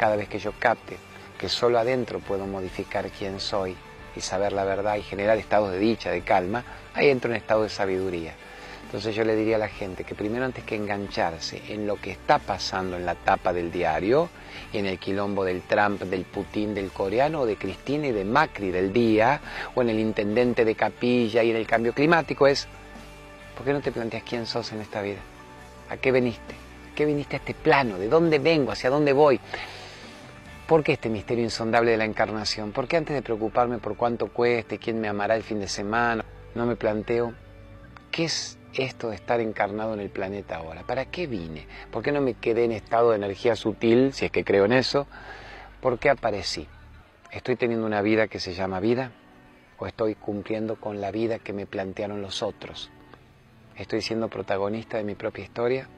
cada vez que yo capte que solo adentro puedo modificar quién soy y saber la verdad y generar estados de dicha, de calma, ahí entro en estado de sabiduría. Entonces yo le diría a la gente que primero antes que engancharse en lo que está pasando en la tapa del diario y en el quilombo del Trump, del Putin, del coreano, de Cristina y de Macri del día, o en el intendente de Capilla y en el cambio climático es, ¿por qué no te planteas quién sos en esta vida? ¿A qué veniste? ¿A qué viniste a este plano? ¿De dónde vengo? ¿Hacia dónde voy? ¿Por qué este misterio insondable de la encarnación? ¿Por qué antes de preocuparme por cuánto cueste, quién me amará el fin de semana, no me planteo qué es esto de estar encarnado en el planeta ahora? ¿Para qué vine? ¿Por qué no me quedé en estado de energía sutil, si es que creo en eso? ¿Por qué aparecí? ¿Estoy teniendo una vida que se llama vida? ¿O estoy cumpliendo con la vida que me plantearon los otros? ¿Estoy siendo protagonista de mi propia historia?